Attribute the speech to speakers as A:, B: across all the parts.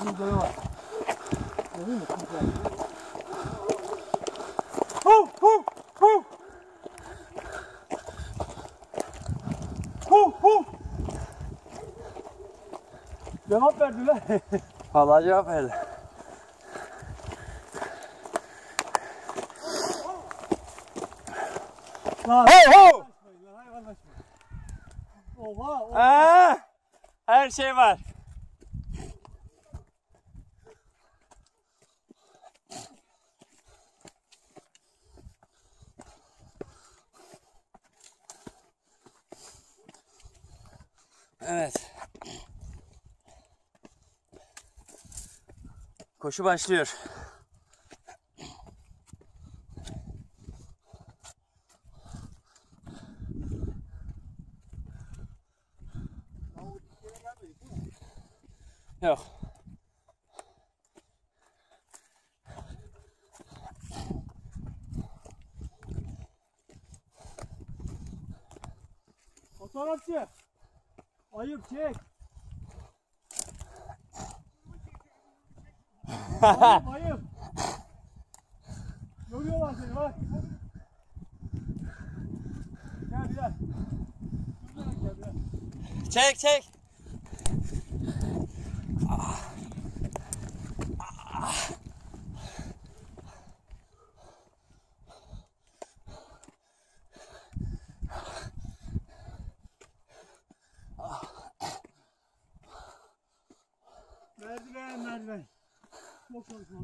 A: Kumdağı var. Görüyor musun? Cevap verdiler.
B: Vallahi cevap verdi.
A: Lan
B: Ho ho!
A: lan. Oha oha.
B: Aa, her şey var. Evet. Koşu başlıyor. Yok.
A: Fotoğrafçı. Ayıp çek. ayıp ayıp. Görüyorlar seni bak. Gel. Şuradan gel gel.
B: Çek çek.
A: Merdiven merdiven. Çok çalışma.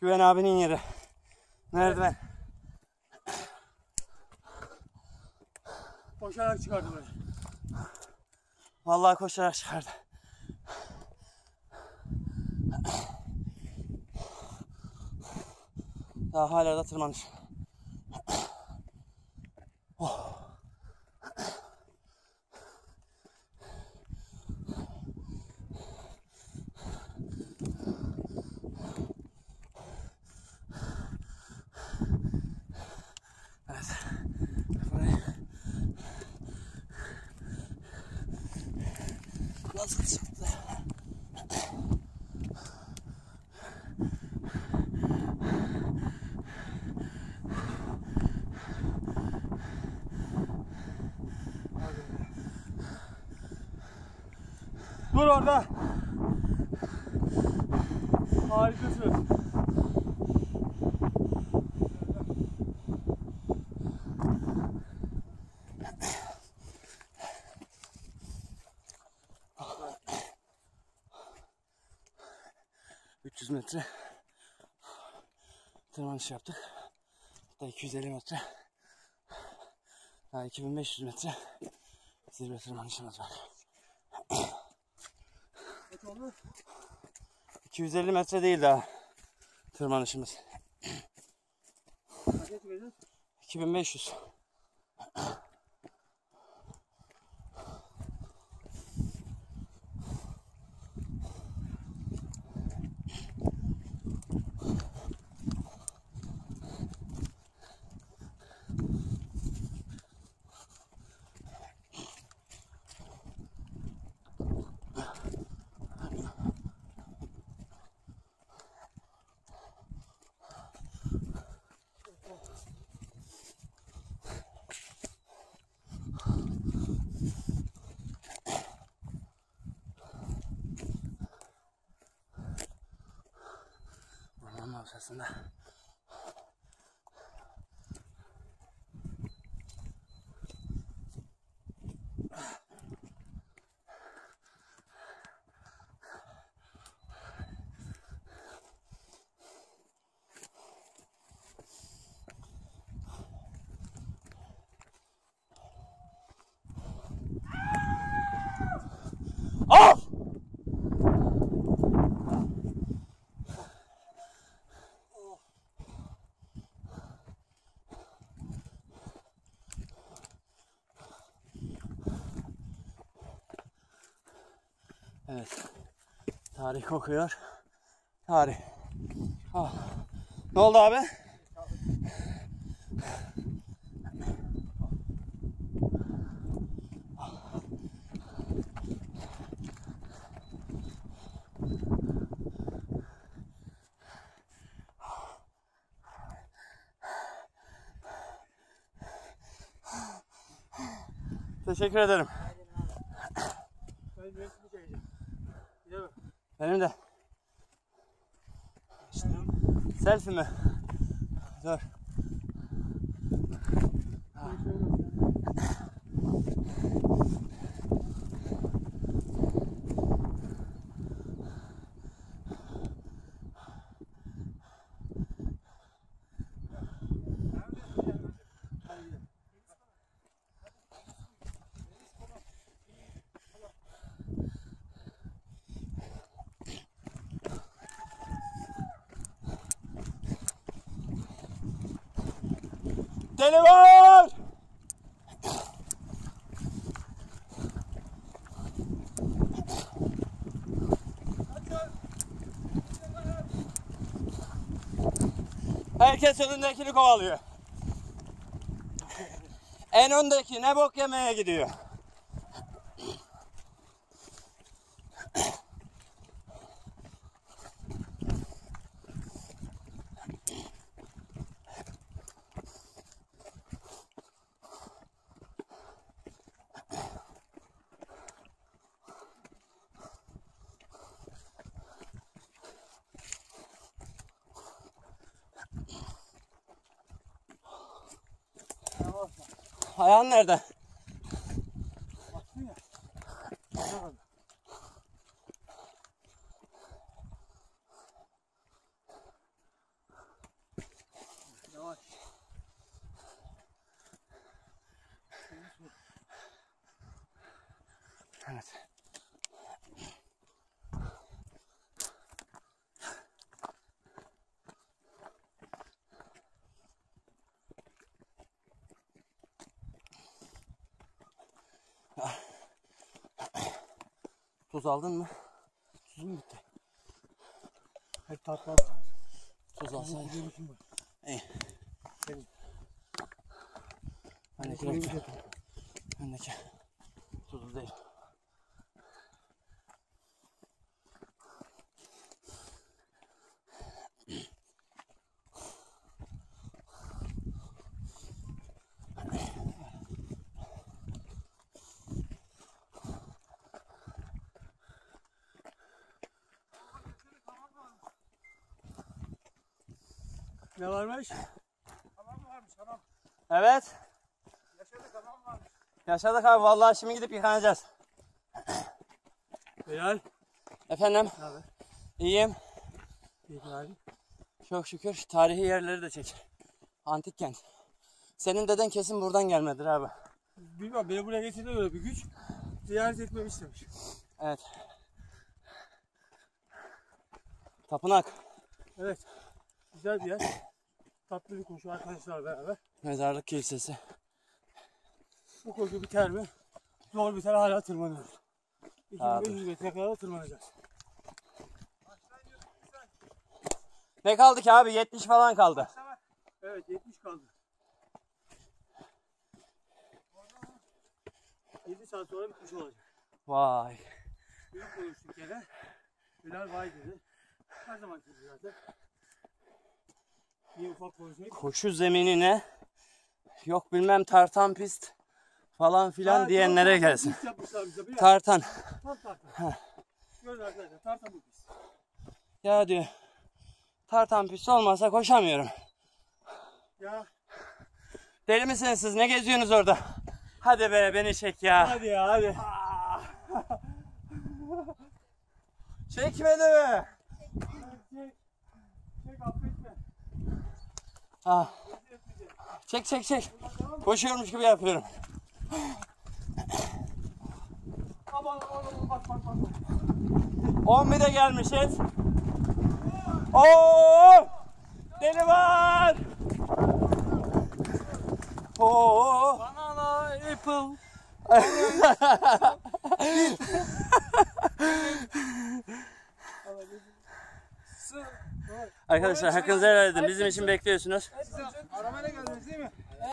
B: Güven abinin yeri. Merdiven.
A: Koşarak çıkardı böyle.
B: Vallahi koşarak çıkardı. Daha hala da tırmanış.
A: Dur orada. Harikasın.
B: 300 metre tırmanış yaptık. Hatta 250 metre. Daha 2500 metre zirve tırmanışımız var.
A: Kaç oldu?
B: 250 metre değil daha tırmanışımız.
A: Kaça çıkacağız?
B: 2500. 大孙子 Evet. Tarih kokuyor. Tarih. Ah. Ne oldu abi? Teşekkür ederim.
A: Çekeceğim. Gidemem.
B: Benim de. Selfie mi? Dur. Deli var! Herkes önündekini kovalıyor. En öndeki ne bok yemeye gidiyor. Ayağın nerede?
A: Baktın ya. Ne kadar? Yavaş.
B: Evet. Tuz aldın mı?
A: Tuzum bitti. Hep tatlı lazım.
B: Tuz
A: bak.
B: İyi.
A: Benim.
B: Bendeki. Bendeki. Tuzlu değil.
A: Ne varmış? Tamam varmış tamam.
B: Evet.
A: Yaşadı tamam varmış.
B: Yaşadık abi. Vallahi şimdi gidip yıkanacağız.
A: Helal.
B: Efendim?
A: Ne haber?
B: İyiyim.
A: İyi abi.
B: Çok şükür. Tarihi yerleri de çek. Antik kent. Senin deden kesin buradan gelmedir abi.
A: Bilmem beni buraya getirdi öyle bir güç. Ziyaret etmemi istemiş.
B: Evet. Tapınak.
A: Evet. Güzel bir yer. Tatlı bir koşu arkadaşlar beraber.
B: Mezarlık kilisesi.
A: Bu koşu biter mi? Zor biter hala tırmanıyoruz.
B: Abi.
A: 2500 metre kadar tırmanacağız.
B: Ne kaldı ki abi? 70 falan kaldı.
A: Evet 70 kaldı. 7 saat sonra bitmiş olacak.
B: Vay.
A: Büyük konuştuk yine. Bilal vay dedi. Her zaman gibi zaten.
B: Koşu zeminine yok bilmem tartan pist falan filan
A: Ha,
B: diyenlere
A: tam
B: gelsin.
A: bize.
B: Tartan.
A: Tam tartan. Arkadaşlar tartan bu pist.
B: Ya diyor. Tartan pist olmasa koşamıyorum.
A: Ya
B: Deli misiniz siz? Ne geziyorsunuz orada? Hadi be beni çek ya.
A: hadi ya hadi.
B: Çekmedi mi?
A: Çek. Çek affetme.
B: Ah. Çek çek çek. Koşuyormuş gibi yapıyorum.
A: Aman aman bak bak bak.
B: 11'de gelmişiz. Oo! Deli var. Oo!
A: Banana apple.
B: Arkadaşlar hakkınızı helal edin. Bizim için bekliyorsunuz.